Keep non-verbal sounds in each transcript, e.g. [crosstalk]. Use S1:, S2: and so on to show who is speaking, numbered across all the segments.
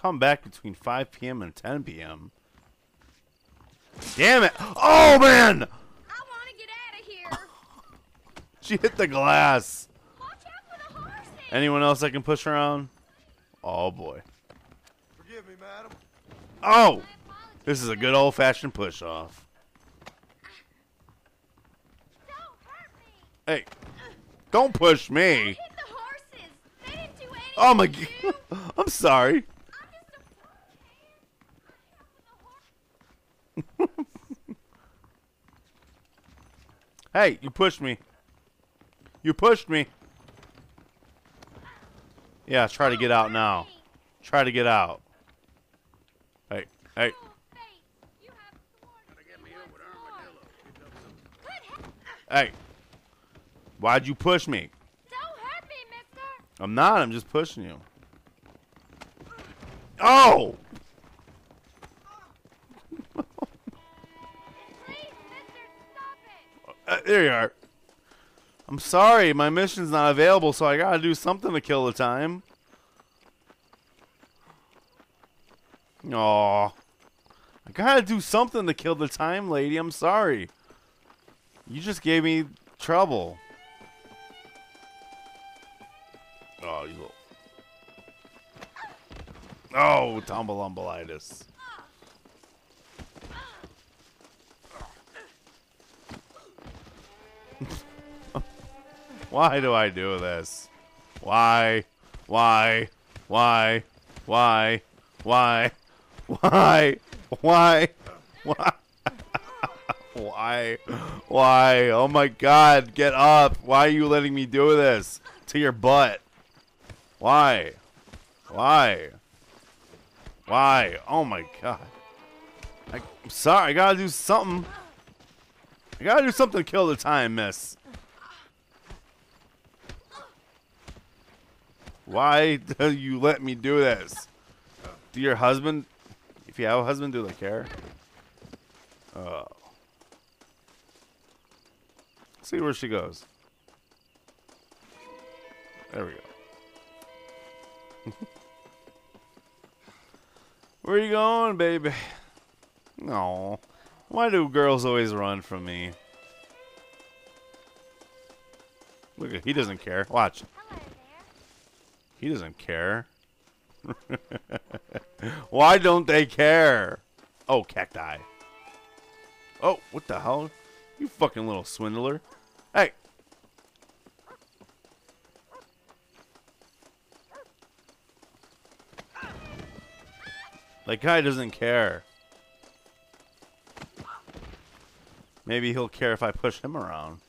S1: come back between 5 p.m. and 10 p.m. Damn it! Oh man!
S2: I want to get out of here. [laughs]
S1: She hit the glass.
S2: Watch out for the horses.
S1: Anyone else I can push around? Oh boy.
S3: Forgive me, madam.
S1: Oh! This is a good old fashioned push off.
S2: Don't hurt me.
S1: Hey, don't push me.
S2: hit the horses. They didn't do anything.
S1: Oh my
S2: To you. [laughs]
S1: I'm sorry.
S2: I'm just a poor kid. I helped the horse.
S1: Hey, you pushed me. You pushed me. Yeah, try to get out now. Try to get out. Hey, hey. Hey. Why'd you push me?
S2: Don't hurt me, mister.
S1: I'm not. I'm just pushing you. Oh! Uh, there you are. I'm sorry. My mission's not available, so I gotta do something to kill the time. Aw. I gotta do something to kill the time, lady. I'm sorry. You just gave me trouble. Oh, you little. Oh, tumbleumblitis. Why do I do this? Why? Why? Why? Why? Why? Why? Why? Why? Why? Why? Oh my god, get up. Why are you letting me do this to your butt? Why? Why? Why? Oh my god. I, I'm sorry, I gotta do something. I gotta do something to kill the time, miss. Why do you let me do this? Do your husband, if you have a husband, do they care? Oh. See where she goes. There we go. [laughs] where are you going, baby? No. Why do girls always run from me? Look he doesn't care. Watch.
S2: Hello.
S1: He doesn't care. [laughs] Why don't they care? Oh, cacti. Oh, what the hell? You fucking little swindler. Hey. That guy doesn't care. Maybe he'll care if I push him around.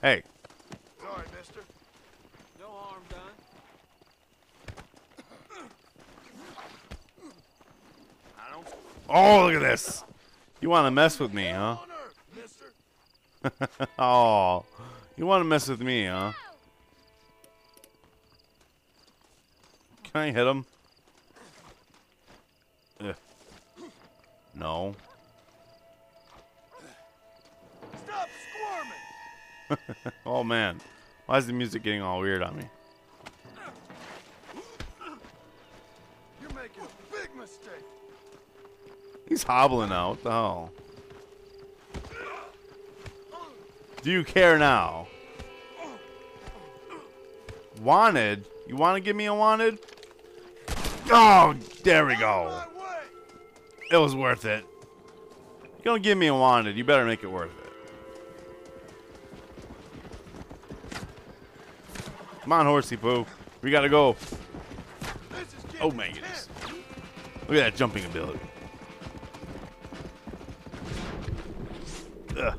S1: Hey,
S3: Sorry, mister.
S4: No harm done.
S3: I don't
S1: Oh, look at this. You want to mess with me, huh?
S3: on earth, mister.
S1: oh, you want to mess with me, huh? Can I hit him? Ugh. No.
S3: Stop squirming. [laughs]
S1: Oh man, why is the music getting all weird on me?
S3: You're making a big mistake.
S1: He's hobbling. What the hell? Do you care now? Wanted? You want to give me a wanted? Oh, there we go. It was worth it. You're gonna give me a wanted. You better make it worth it. Come on, horsey poo. We gotta go. Oh my goodness. Look at that jumping ability. Ugh.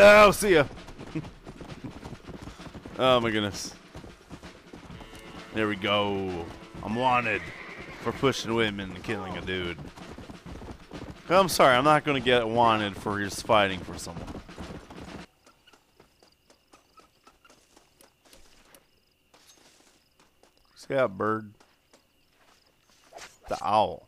S1: Oh, see ya. [laughs] oh my goodness. There we go. I'm wanted for pushing women and killing a dude. Oh, I'm sorry, I'm not gonna get wanted for just fighting for someone. See that bird? The owl.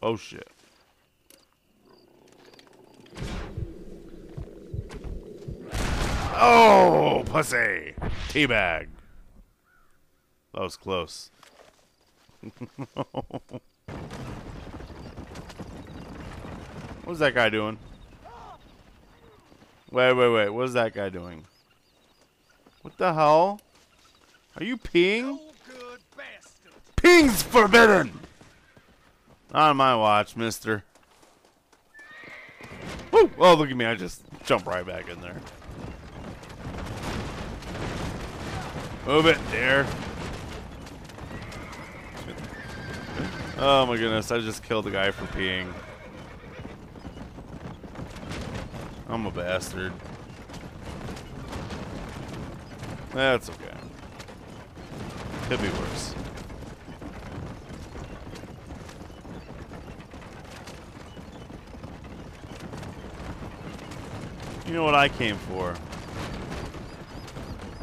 S1: Oh shit. Oh, pussy! Teabag. That was close. [laughs] What's that guy doing? Wait, wait, wait. What is that guy doing? What the hell? Are you peeing? Peeing's forbidden! On my watch, mister. Woo! Oh, look at me. I just jump right back in there. Move it, there. Oh my goodness, I just killed the guy for peeing. I'm a bastard. That's okay. Could be worse. You know what I came for?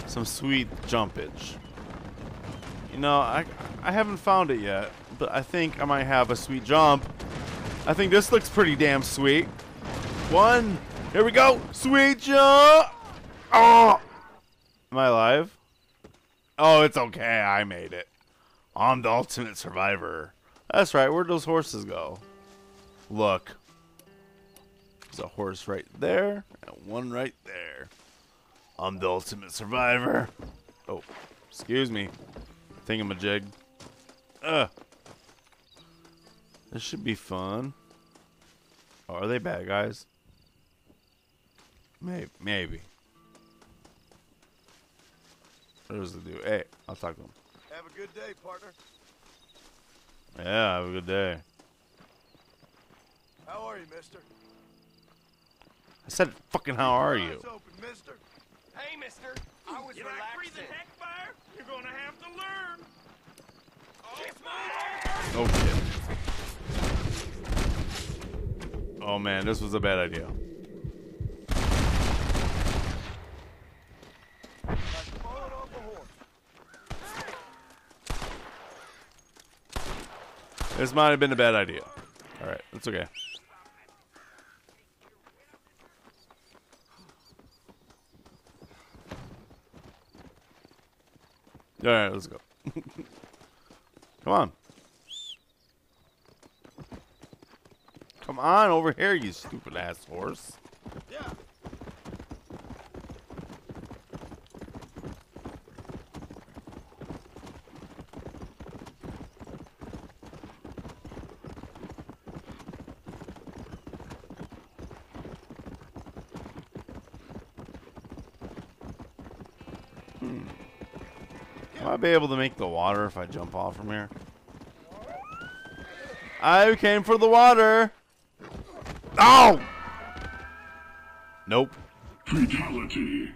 S1: Some sweet jumpage. You know, I I haven't found it yet, but I think I might have a sweet jump. I think this looks pretty damn sweet. One, here we go, sweet jump. Oh, am I alive? Oh, it's okay. I made it. I'm the ultimate survivor. That's right. Where'd those horses go? Look. There's a horse right there and one right there. I'm the ultimate survivor. Oh, excuse me. Thingamajig. Ugh. This should be fun. Oh, are they bad guys? Maybe. Maybe. What does it do? Hey, I'll talk to him.
S3: Have a good day, partner.
S1: Yeah, have a good day.
S3: How are you, mister?
S1: I said, fucking, how are you?
S3: open, mister.
S4: Hey, mister. I was
S5: You like breathing
S4: relaxing.
S5: heck fire? You're gonna have to learn.
S1: Oh, oh shit. Oh man, this was a bad idea.
S3: Like falling off a horse.
S1: This might have been a bad idea. Alright, that's okay. Alright, let's go. [laughs] Come on. Come on over here, you stupid ass horse.
S3: Yeah.
S1: Will I be able to make the water if I jump off from here? I came for the water. Oh! Nope.
S6: Fatality.